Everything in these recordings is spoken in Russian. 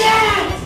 Yes!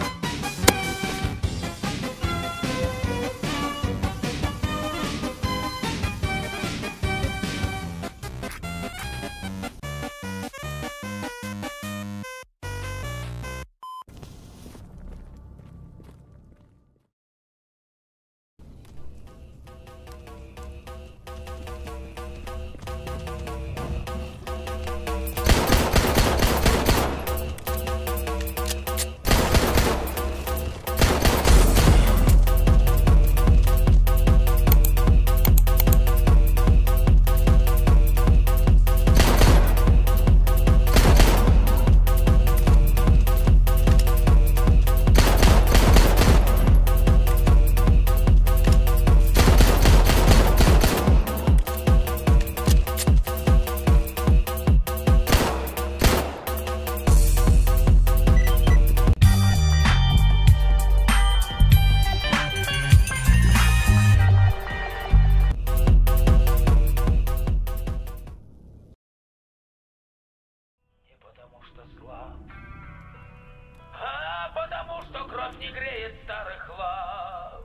А потому что кровь не греет старых лав.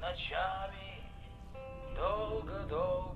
Ночами долго-долго